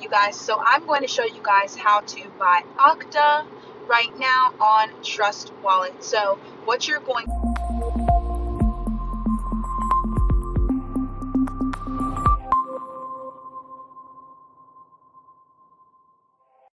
you guys. So I'm going to show you guys how to buy Octa right now on Trust Wallet. So what you're going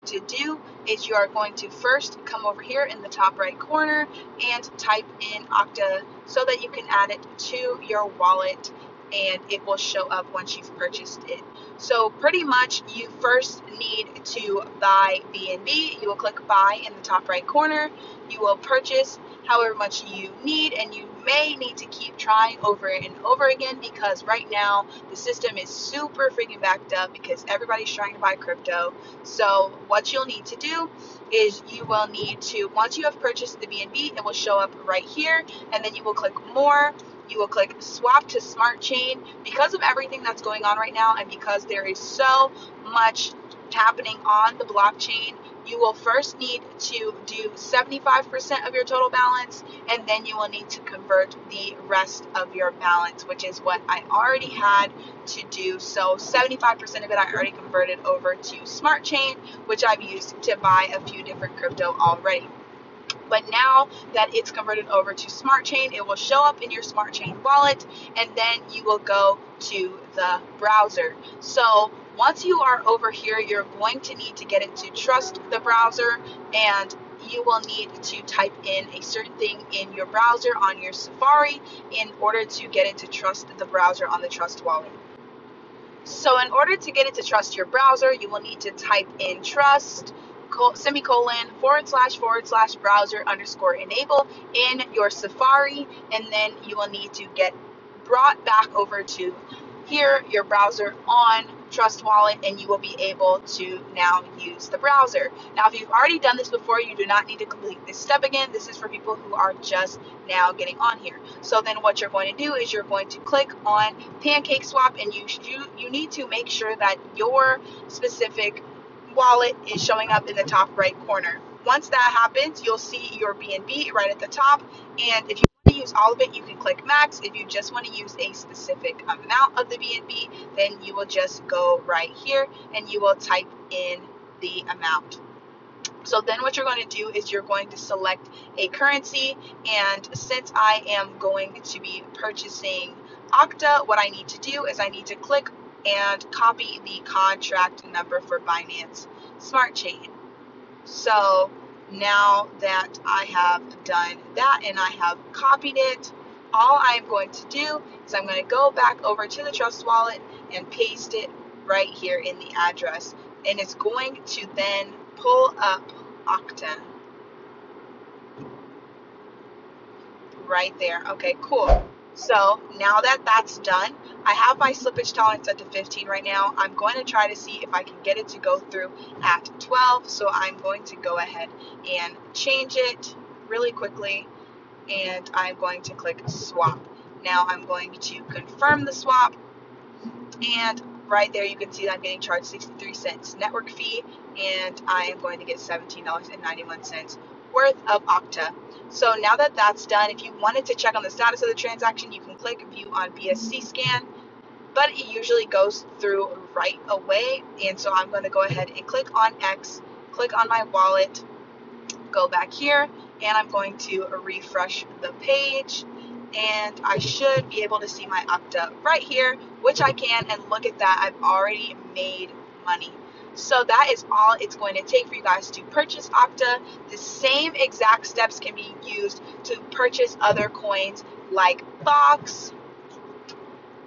to do is you are going to first come over here in the top right corner and type in Octa so that you can add it to your wallet and it will show up once you've purchased it. So pretty much you first need to buy BNB. You will click buy in the top right corner. You will purchase however much you need and you may need to keep trying over and over again because right now the system is super freaking backed up because everybody's trying to buy crypto. So what you'll need to do is you will need to once you have purchased the BNB, it will show up right here and then you will click more you will click swap to smart chain because of everything that's going on right now and because there is so much happening on the blockchain you will first need to do 75% of your total balance and then you will need to convert the rest of your balance which is what I already had to do. So 75% of it I already converted over to smart chain which I've used to buy a few different crypto already but now that it's converted over to Smart Chain, it will show up in your Smart Chain wallet and then you will go to the browser. So once you are over here, you're going to need to get into Trust the browser and you will need to type in a certain thing in your browser on your Safari in order to get into Trust the browser on the Trust wallet. So in order to get into Trust your browser, you will need to type in Trust semicolon forward slash forward slash browser underscore enable in your Safari, and then you will need to get brought back over to here, your browser on Trust Wallet, and you will be able to now use the browser. Now, if you've already done this before, you do not need to complete this step again. This is for people who are just now getting on here. So then what you're going to do is you're going to click on Pancake Swap, and you, you, you need to make sure that your specific wallet is showing up in the top right corner. Once that happens, you'll see your BNB right at the top. And if you want to use all of it, you can click max. If you just want to use a specific amount of the BNB, then you will just go right here and you will type in the amount. So then what you're going to do is you're going to select a currency. And since I am going to be purchasing Octa, what I need to do is I need to click and copy the contract number for Binance Smart Chain. So now that I have done that and I have copied it, all I'm going to do is I'm going to go back over to the Trust Wallet and paste it right here in the address. And it's going to then pull up Octa. Right there. Okay, cool. So now that that's done, I have my slippage tolerance set to 15 right now. I'm going to try to see if I can get it to go through at 12. So I'm going to go ahead and change it really quickly. And I'm going to click swap. Now I'm going to confirm the swap. And right there you can see that I'm getting charged 63 cents network fee. And I am going to get $17.91 worth of Octa. So now that that's done, if you wanted to check on the status of the transaction, you can click view on BSC scan, but it usually goes through right away. And so I'm going to go ahead and click on X, click on my wallet, go back here, and I'm going to refresh the page. And I should be able to see my Octa right here, which I can. And look at that, I've already made money. So that is all it's going to take for you guys to purchase Octa. The same exact steps can be used to purchase other coins like Fox,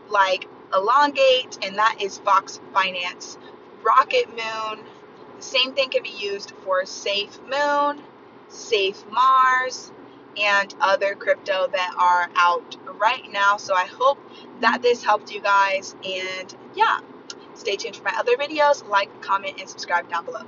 like Elongate, and that is Fox Finance. Rocket Moon, the same thing can be used for Safe Moon, Safe Mars, and other crypto that are out right now. So I hope that this helped you guys. And yeah. Stay tuned for my other videos. Like, comment, and subscribe down below.